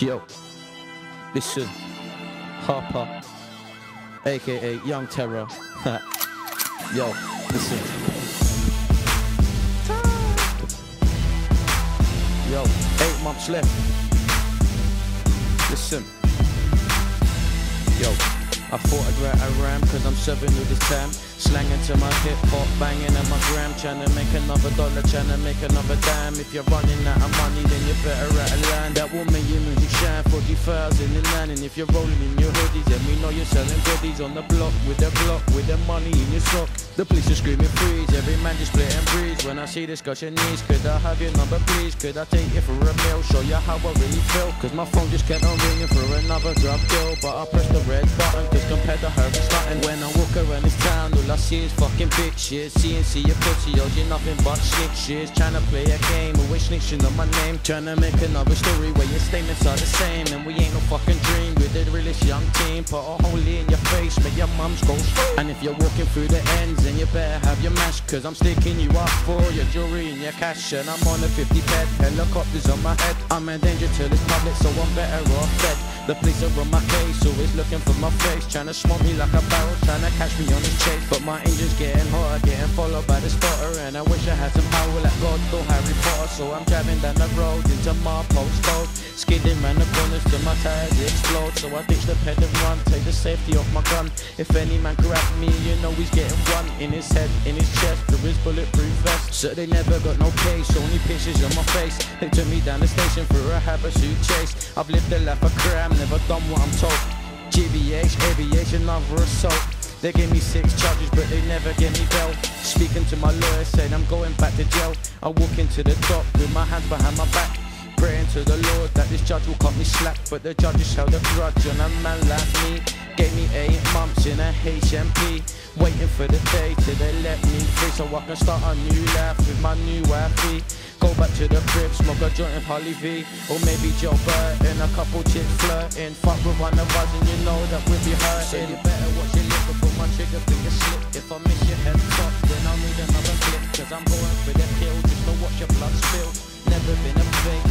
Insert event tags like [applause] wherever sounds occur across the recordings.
Yo, listen, Harper, aka Young Terror. [laughs] Yo, listen. Yo, eight months left. Listen. I thought I'd write a rhyme cause I'm serving with this time. Slanging to my hip hop, banging at my gram, trying to make another dollar, trying to make another dime. If you're running out of money, then you better write a line that will make your music shine. 40,009, and if you're rolling in your hoodies, then we know you're selling goodies on the block with the block, with the money in your sock. The police are screaming freeze, every man just split and breeze. When I see this, got your knees, could I have your number, please? Could I take it for a meal? Show you how I really feel. Cause my phone just kept on ringing for another drug deal. But I pressed the red button, cause compared to her, it's nothing. When I walk around this town, all I see is fucking bitches. CNC your pussy, yo, you're nothing but snitches. Trying to play a game, always snitching on my name. Trying to make another story where your statements are the same. And we ain't no fucking dream, we're the realest young team. Put a hole in your face, make your mums go straight. And if you're walking through the ends, then you better have your mask. Cause I'm sticking you up for your jewelry and your cash. And I'm on a 50 pet, helicopters on my head. I'm a danger to this public, so I'm better off dead. The police are on my case, always looking for my face. Trying to smoke me like a barrel, trying to catch me on this chase. But my engine's getting hotter, getting followed by the spotter. And I wish I had some power like God or Harry Potter. So I'm driving down the road into my postcode. Skidding round the corners till my tires explode. So I ditch the ped and run, take the safety off my gun. If any man grab me, you know he's getting one in his head, in his chest, through his bulletproof vest. So they never got no case, only pictures on my face. They took me down the station for a haberdasher chase. I've lived a life of crime, never done what I'm told. GBH, aviation, another assault. They gave me six charges, but they never gave me bail. Speaking to my lawyer, said I'm going back to jail. I walk into the dock with my hands behind my back. Praying to the Lord that this judge will cut me slack. But the judge just held a grudge on a man like me. Gave me eight months in a HMP. Waiting for the day till they let me free so I can start a new life with my new wifey. Go back to the crib, smoke a joint of Holly V Or maybe Joe Burton, a couple chicks flirting Fuck with one of us and you know that we'll be hurting So you better watch your liquor before my trigger finger slip If I miss your head top, then I'll need another clip Cause I'm going for the kill, just to watch your blood spill Never been a fake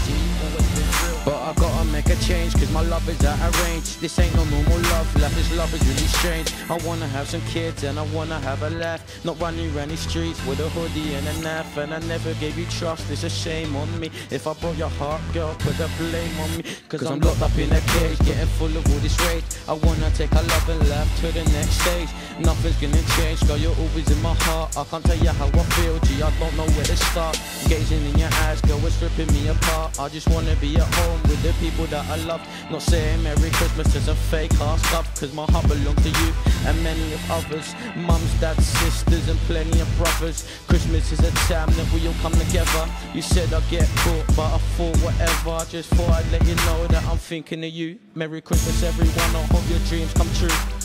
my love is out of range. This ain't no normal love, life is love is really strange. I wanna have some kids and I wanna have a laugh. Not running around these streets with a hoodie and a knife. And I never gave you trust, it's a shame on me. If I broke your heart, girl, put the blame on me. Cause, I'm locked up in a cage, getting full of all this rage. I wanna take a love and laugh to the next stage. Nothing's gonna change, girl, you're always in my heart. I can't tell you how I feel, gee, I don't know where to start. Gazing in your eyes, girl, it's ripping me apart. I just wanna be at home with the people that I love Not saying Merry Christmas is a fake ass stuff Cause my heart belongs to you and many of others Mums, dads, sisters and plenty of brothers. Christmas is a time that we all come together. You said I'd get caught but I thought whatever. I just thought I'd let you know that I'm thinking of you. Merry Christmas everyone, I hope your dreams come true